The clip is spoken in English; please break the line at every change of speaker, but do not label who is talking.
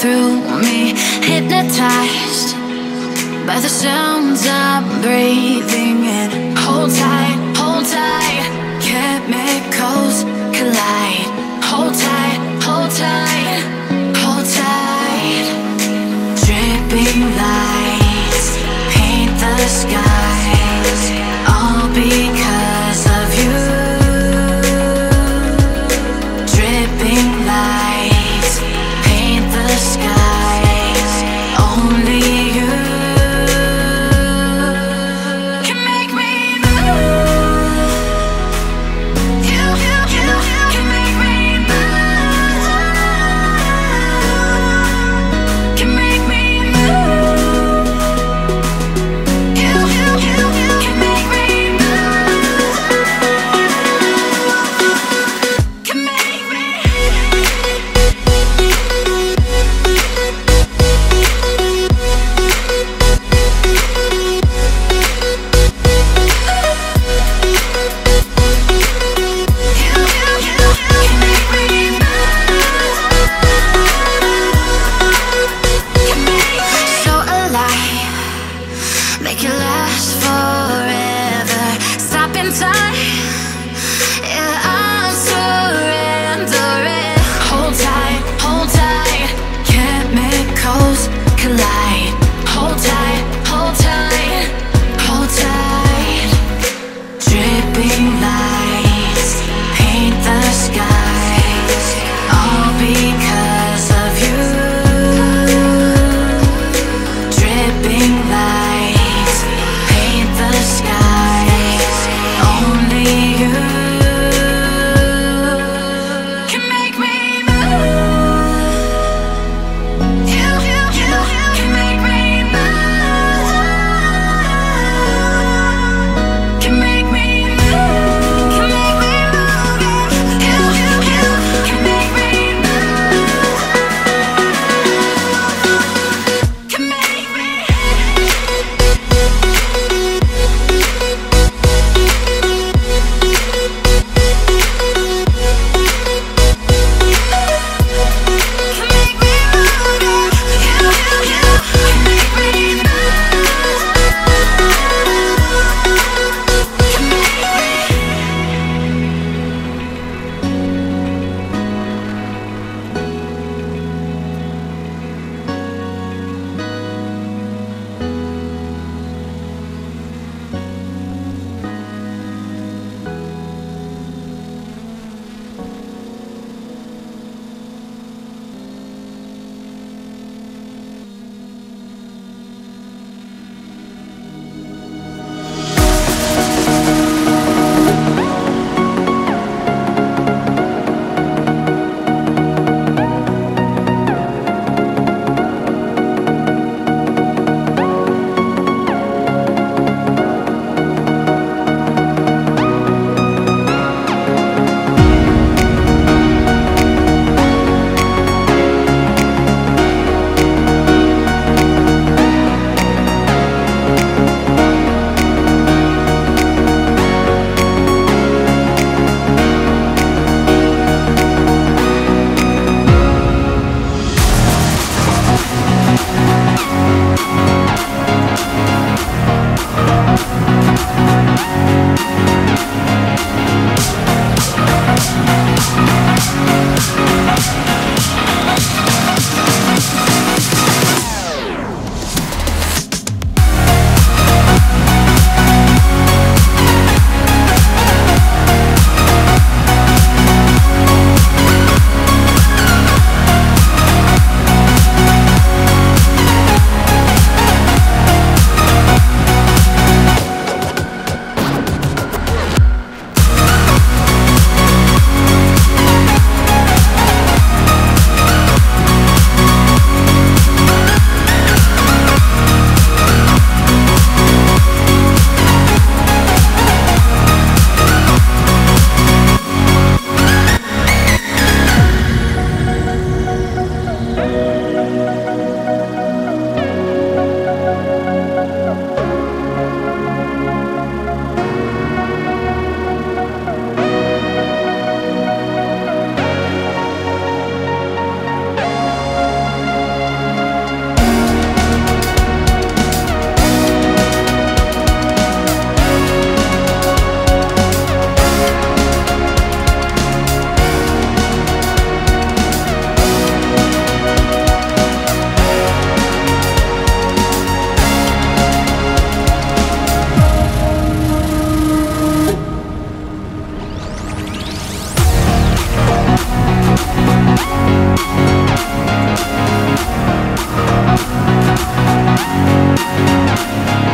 through me Hypnotized by the sounds I'm breathing in. Hold tight. Bye.